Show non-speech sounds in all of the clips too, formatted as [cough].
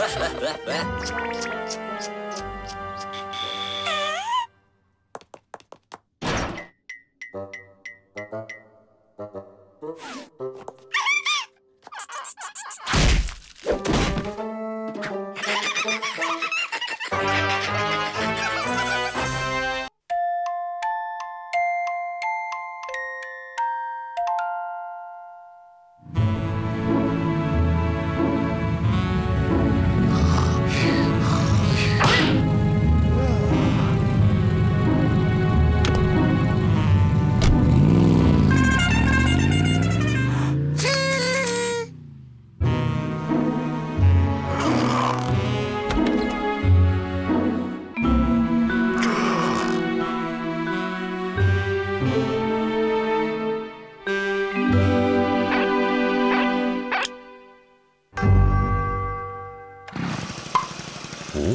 Ha ha ha ha! phủ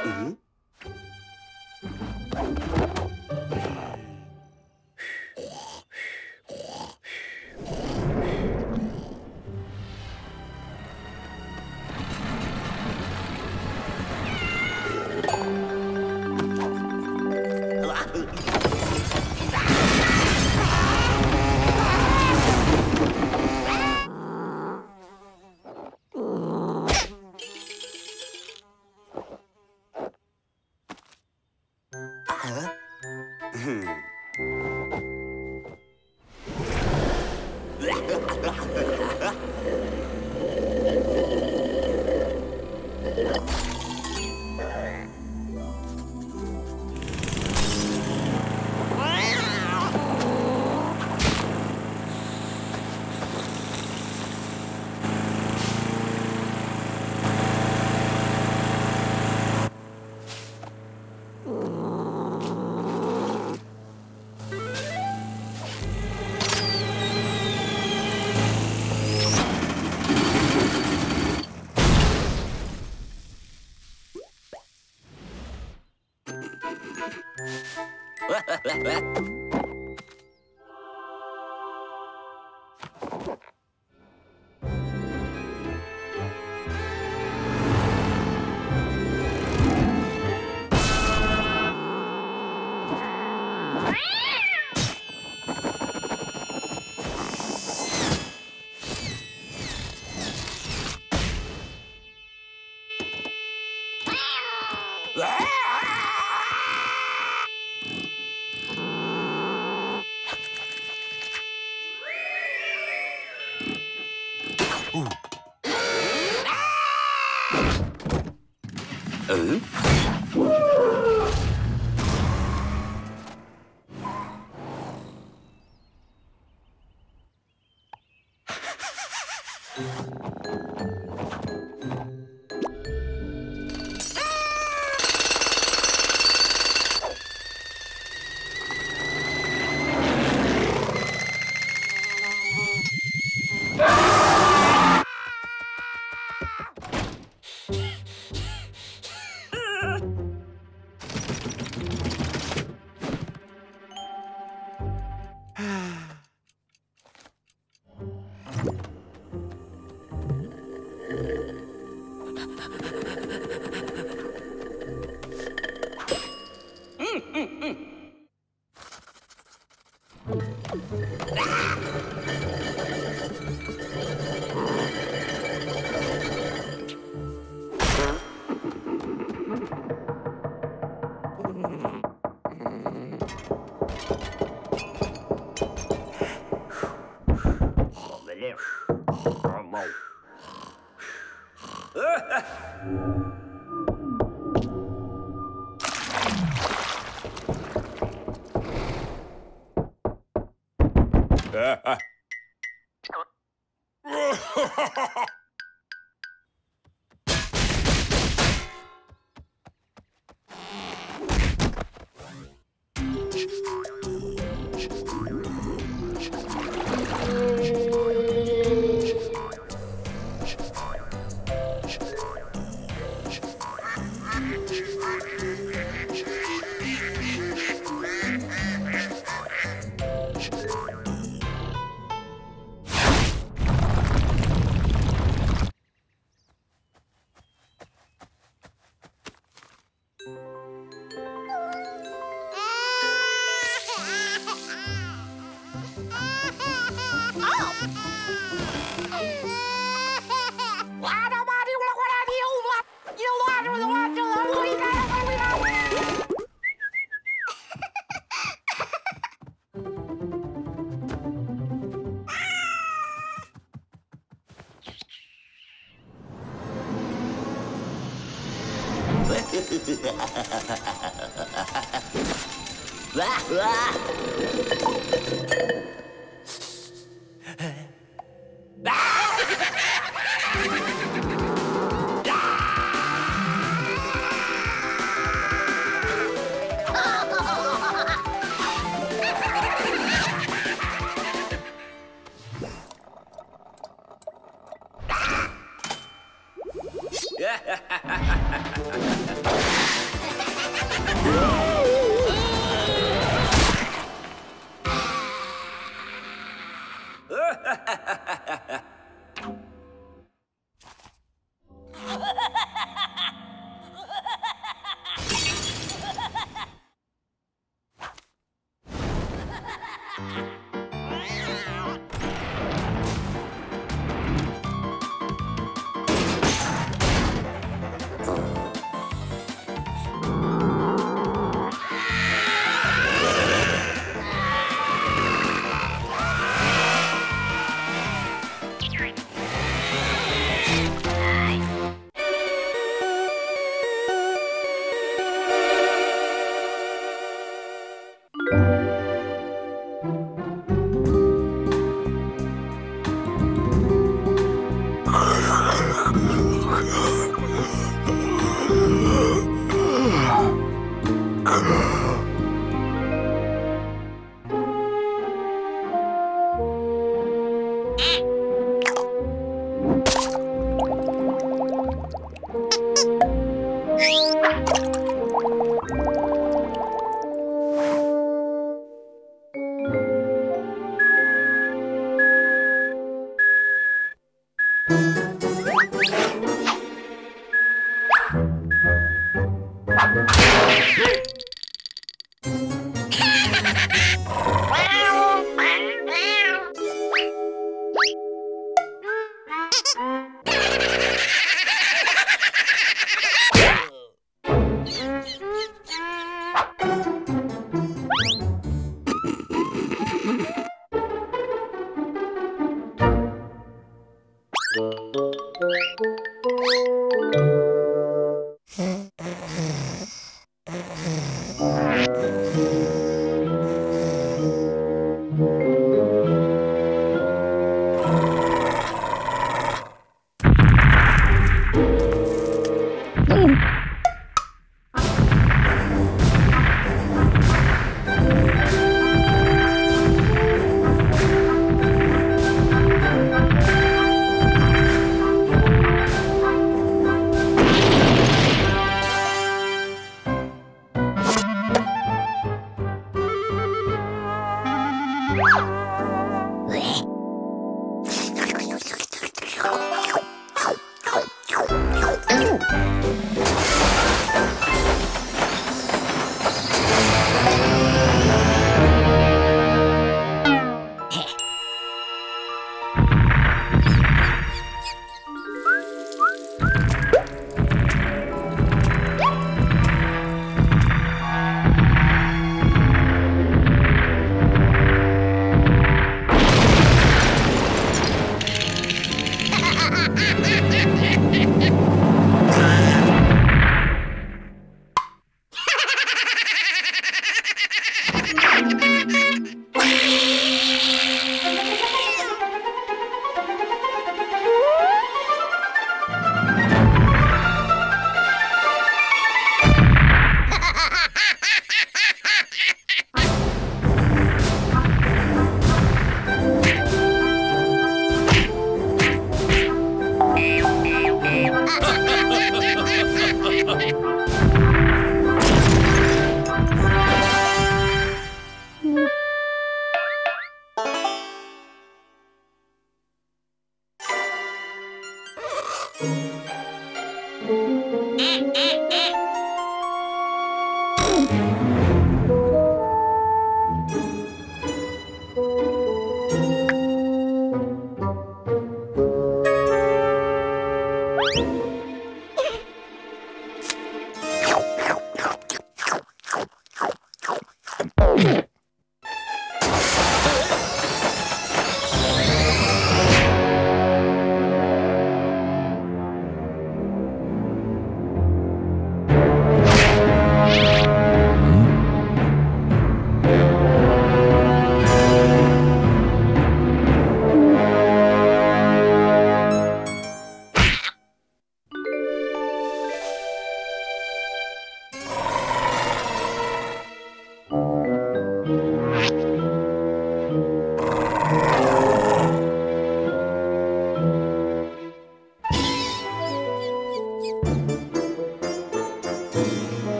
Mm-hmm. é. [laughs] I don't